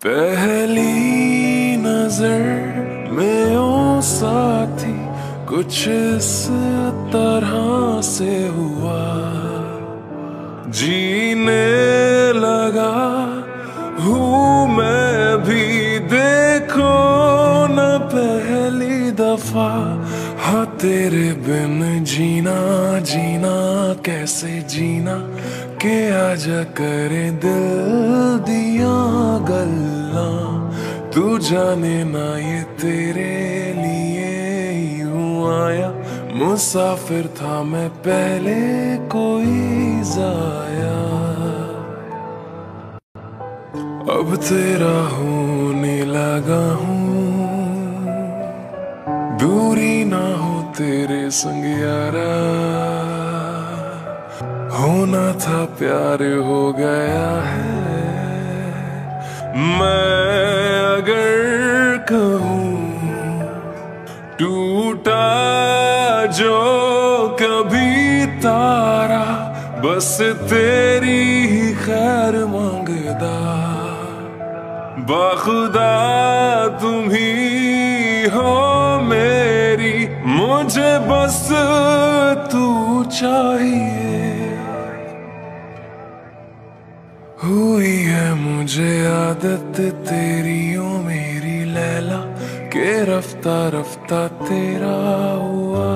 पहली नज़र में ओ साथी, कुछ इस तरह से हुआ। जीने लगा हूँ मैं भी, देखो न पहली दफ़ा। हाँ तेरे बिन जीना जीना कैसे जीना? के आजा करे दिल दिया गल्ला तू जाने ना ये तेरे लिए यूँ आया। मुसाफिर था मैं पहले कोई जाया। अब तेरा होने लगा हूँ। दूरी ना हो तेरे संग यारा। होना था प्यार हो गया है। मैं अगर कहूँ, टूटा जो कभी तारा, बस तेरी ही खैर मांगदा। बाखुदा तुम ही हो मेरी, मुझे बस तू चाहिए। हुई है मुझे आदत तेरी ओ के रफ्ता रफ्ता तेरा हुआ।